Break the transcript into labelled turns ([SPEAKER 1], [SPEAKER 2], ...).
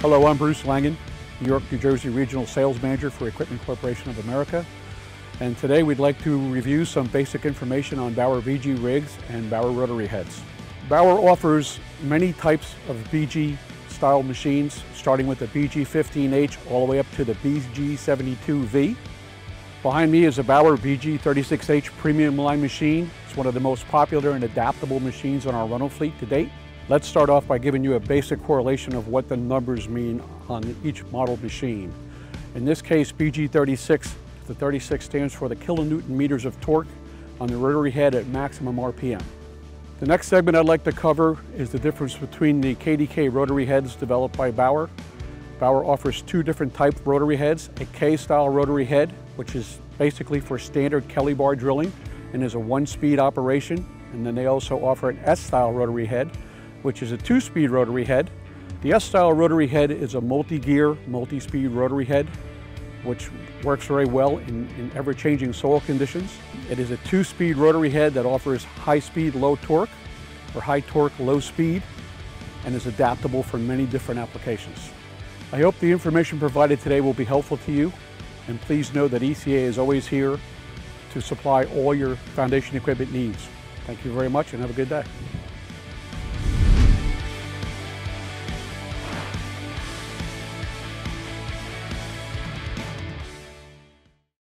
[SPEAKER 1] Hello, I'm Bruce Langan, New York, New Jersey Regional Sales Manager for Equipment Corporation of America. And today we'd like to review some basic information on Bauer BG rigs and Bauer rotary heads. Bauer offers many types of BG style machines, starting with the BG15H all the way up to the BG72V. Behind me is a Bauer BG36H premium line machine. It's one of the most popular and adaptable machines on our rental fleet to date. Let's start off by giving you a basic correlation of what the numbers mean on each model machine. In this case, BG36, the 36 stands for the kilonewton meters of torque on the rotary head at maximum RPM. The next segment I'd like to cover is the difference between the KDK rotary heads developed by Bauer. Bauer offers two different type rotary heads, a K-style rotary head, which is basically for standard Kelly bar drilling and is a one-speed operation. And then they also offer an S-style rotary head, which is a two-speed rotary head. The S-style rotary head is a multi-gear, multi-speed rotary head, which works very well in, in ever-changing soil conditions. It is a two-speed rotary head that offers high-speed, low torque, or high torque, low speed, and is adaptable for many different applications. I hope the information provided today will be helpful to you, and please know that ECA is always here to supply all your foundation equipment needs. Thank you very much and have a good day.